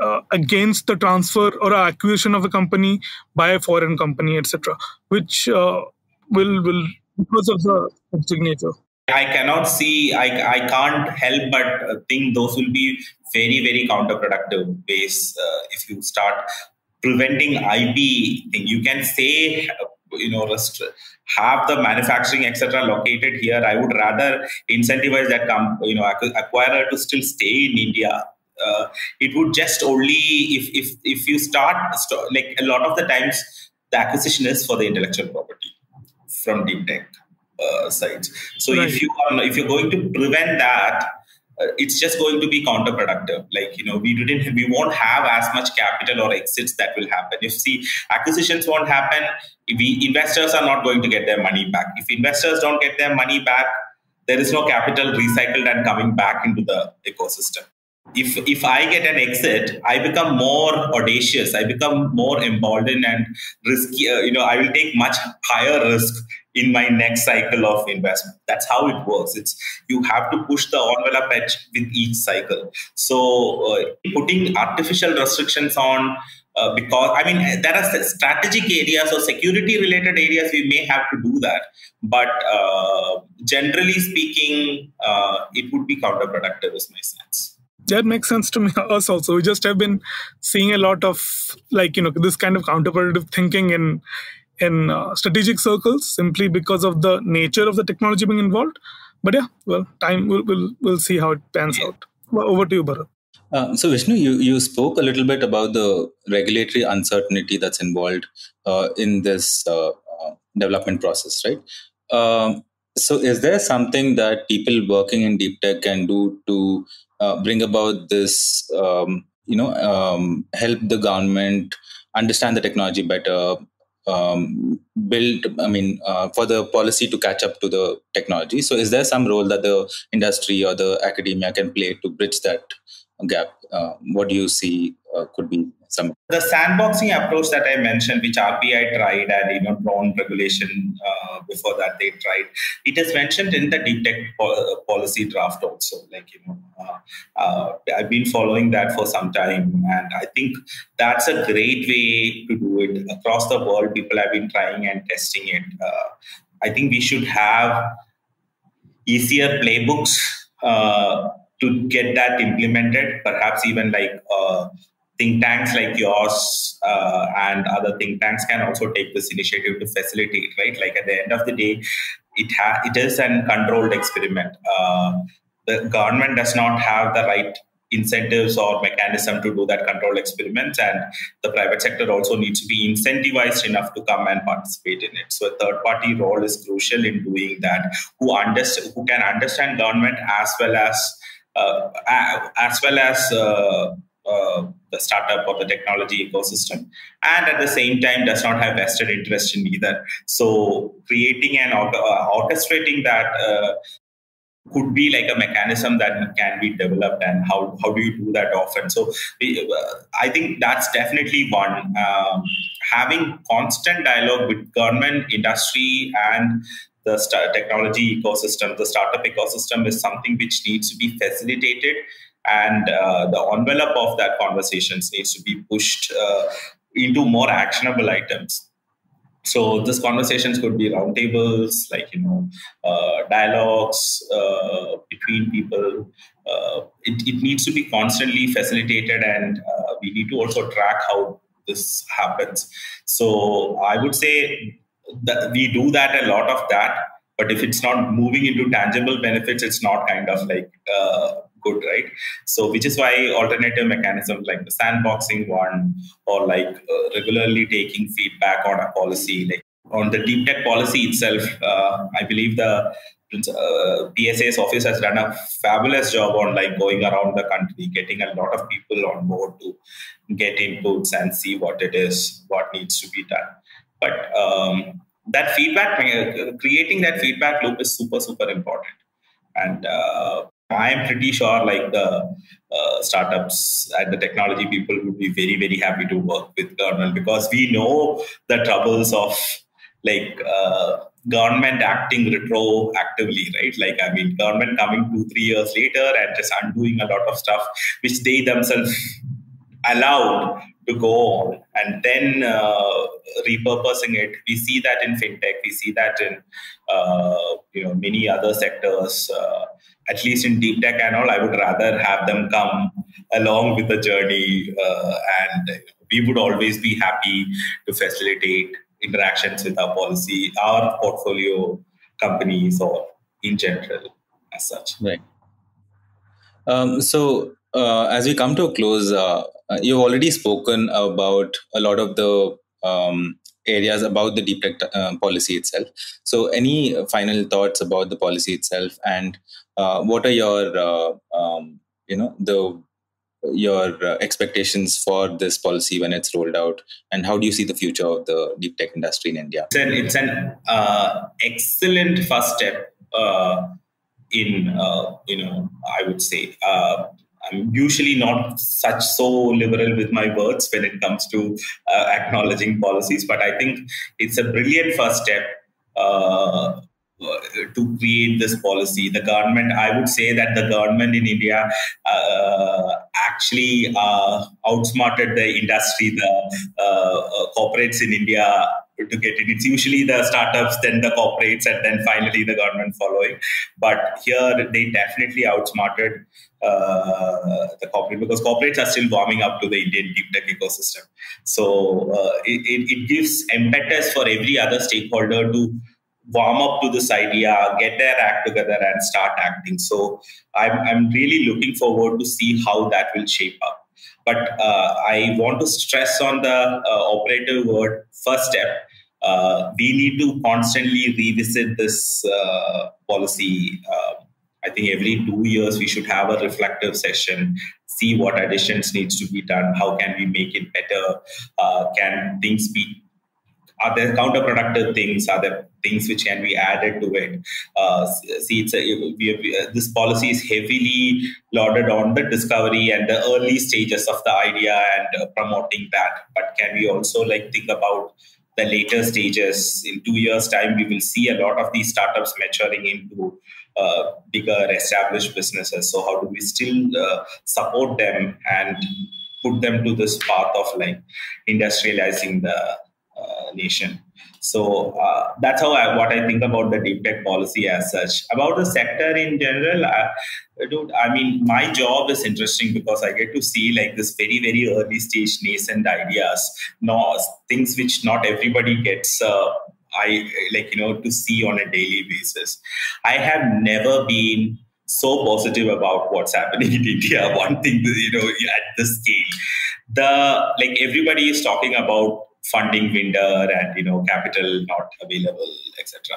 uh, against the transfer or acquisition of a company by a foreign company, etc., which uh, will will because of the signature. I cannot see. I I can't help but think those will be very very counterproductive ways uh, if you start preventing IP thing. You can say, you know, have the manufacturing etc. located here. I would rather incentivize that com- you know acquirer to still stay in India. Uh, it would just only if if if you start like a lot of the times the acquisition is for the intellectual property from deep tech uh, sides. So right. if you are if you're going to prevent that Uh, it's just going to be counterproductive. Like, you know, we didn't, we won't have as much capital or exits that will happen. If see acquisitions won't happen, we investors are not going to get their money back. If investors don't get their money back, there is no capital recycled and coming back into the ecosystem. If if I get an exit, I become more audacious. I become more emboldened and risky. Uh, you know, I will take much higher risk in my next cycle of investment. That's how it works. It's you have to push the envelope edge with each cycle. So uh, putting artificial restrictions on uh, because I mean there are strategic areas or security related areas we may have to do that, but uh, generally speaking, uh, it would be counterproductive, is my sense that makes sense to me us also we just have been seeing a lot of like you know this kind of counterproductive thinking in in uh, strategic circles simply because of the nature of the technology being involved but yeah well time will will we'll see how it pans yeah. out well, over to you bharath uh, so Vishnu, you, you spoke a little bit about the regulatory uncertainty that's involved uh, in this uh, uh, development process, right? Um, so is there something that people working in deep tech can do to uh, bring about this, um, you know, um, help the government understand the technology better, um, build, I mean, uh, for the policy to catch up to the technology. So, is there some role that the industry or the academia can play to bridge that gap? Uh, what do you see uh, could be some the sandboxing approach that I mentioned, which RBI tried and you know drone regulation uh, before that they tried. It is mentioned in the deep tech policy draft also. Like you know, uh, uh, I've been following that for some time, and I think that's a great way to do it across the world. People have been trying and testing it. Uh, I think we should have easier playbooks uh, to get that implemented. Perhaps even like uh, think tanks like yours uh, and other think tanks can also take this initiative to facilitate right like at the end of the day it ha- it is an controlled experiment uh, the government does not have the right incentives or mechanism to do that controlled experiments and the private sector also needs to be incentivized enough to come and participate in it so a third party role is crucial in doing that who understand who can understand government as well as as well as uh, uh, the startup or the technology ecosystem. And at the same time does not have vested interest in either. So creating and uh, orchestrating that uh, could be like a mechanism that can be developed and how, how do you do that often? So uh, i think that's definitely one. Um, having constant dialogue with government industry and the technology ecosystem the startup ecosystem is something which needs to be facilitated and uh, the envelope of that conversations needs to be pushed uh, into more actionable items. So these conversations could be roundtables like you know uh, dialogues uh, between people uh, it, it, needs to be constantly facilitated and uh, we need to also track how this happens. So i would say that we do that a lot of that but if it's not moving into tangible benefits it's not kind of like good, right? So, which is why alternative mechanisms like the sandboxing one or like uh, regularly taking feedback on a policy, like on the deep tech policy itself, uh, I believe the uh, PSA's office has done a fabulous job on like going around the country, getting a lot of people on board to get inputs and see what it is, what needs to be done. But um, that feedback, uh, creating that feedback loop is super, super important. And uh, I am pretty sure like the uh, startups and the technology people would be very, very happy to work with government because we know the troubles of like uh, government acting retroactively, right? Like, I mean, government coming two, three years later and just undoing a lot of stuff which they themselves allowed to go on and then uh, repurposing it. We see that in fintech, we see that in uh, you know many other sectors. Uh, at least in deep tech and all, I would rather have them come along with the journey. Uh, and we would always be happy to facilitate interactions with our policy, our portfolio companies, or in general as such. Right. Um, so, uh, as we come to a close, uh, you've already spoken about a lot of the um, areas about the deep tech uh, policy itself. So, any final thoughts about the policy itself, and uh, what are your uh, um, you know the your uh, expectations for this policy when it's rolled out, and how do you see the future of the deep tech industry in India? It's an, it's an uh, excellent first step uh, in you know I would say I'm usually not such so liberal with my words when it comes to uh, acknowledging policies, but I think it's a brilliant first step. Uh, to create this policy. The government, I would say that the government in India uh, actually uh, outsmarted the industry, the uh, corporates in India to get it. It's usually the startups, then the corporates, and then finally the government following. But here they definitely outsmarted uh, the corporate because corporates are still warming up to the Indian deep tech ecosystem. So uh, it, it, gives impetus for every other stakeholder to warm up to this idea, get their act together, and start acting. So I'm, I'm really looking forward to see how that will shape up. But uh, I want to stress on the uh, operative word first step. Uh, we need to constantly revisit this uh, policy. Uh, I think every two years we should have a reflective session, see what additions needs to be done, how can we make it better, uh, can things be are there counterproductive things? Are there things which can be added to it? Uh, see, it's a, we have, this policy is heavily lauded on the discovery and the early stages of the idea and uh, promoting that. But can we also like think about the later stages? In two years' time, we will see a lot of these startups maturing into uh, bigger established businesses. So how do we still uh, support them and put them to this path of like industrializing the nation. So uh, that's how I, what I think about the deep tech policy as such. About the sector in general, I, dude, I mean, my job is interesting because I get to see like this very very early stage nascent ideas, no things which not everybody gets. Uh, I like you know to see on a daily basis. I have never been so positive about what's happening in India. One thing, you know, at the scale, the like everybody is talking about funding winter and you know capital not available etc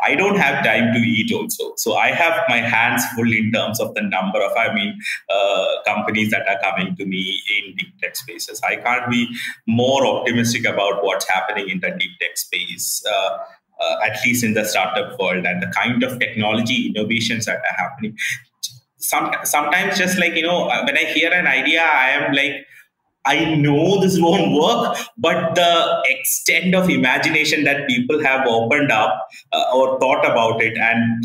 i don't have time to eat also. So i have my hands full in terms of the number of i mean uh, companies that are coming to me in deep tech spaces. I can't be more optimistic about what's happening in the deep tech space uh, uh, at least in the startup world and the kind of technology innovations that are happening. Some, sometimes just like you know when i hear an idea i am like I know this won't work, but the extent of imagination that people have opened up uh, or thought about it and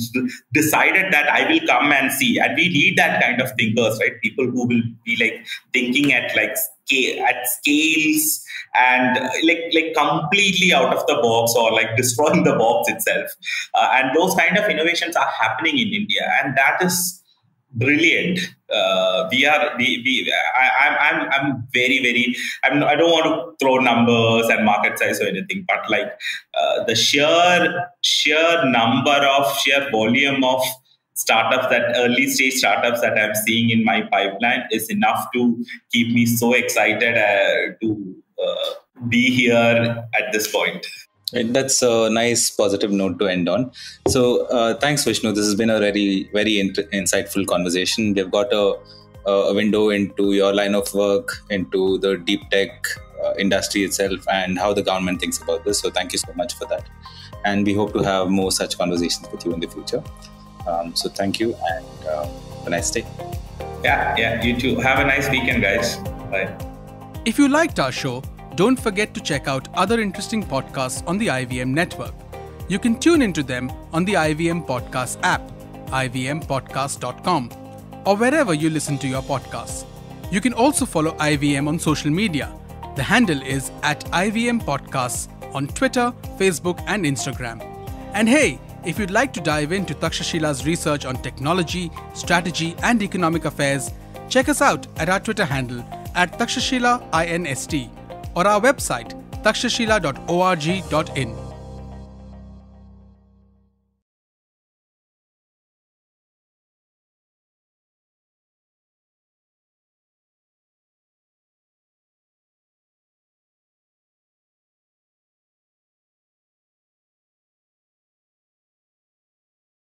decided that I will come and see. And we need that kind of thinkers, right? People who will be like thinking at like scale, at scales and like like completely out of the box or like destroying the box itself. Uh, and those kind of innovations are happening in India, and that is brilliant. Uh, we are we, we I, am I'm, I'm very very I'm I don't want to throw numbers and market size or anything, but like uh, the sheer sheer number of sheer volume of startups that early stage startups that I'm seeing in my pipeline is enough to keep me so excited uh, to uh, be here at this point. Right, that's a nice positive note to end on. So, uh, thanks, Vishnu. This has been a very, very int- insightful conversation. We've got a, a, window into your line of work, into the deep tech uh, industry itself, and how the government thinks about this. So, thank you so much for that. And we hope to have more such conversations with you in the future. Um, so, thank you, and uh, have a nice day. Yeah, yeah, you too. Have a nice weekend, guys. Bye. If you liked our show, don't forget to check out other interesting podcasts on the IVM network. You can tune into them on the IVM Podcast app, ivmpodcast.com, or wherever you listen to your podcasts. You can also follow IVM on social media. The handle is at IVM Podcasts on Twitter, Facebook, and Instagram. And hey, if you'd like to dive into Takshashila's research on technology, strategy, and economic affairs, check us out at our Twitter handle at Takshashila INST or our website takshashila.org.in.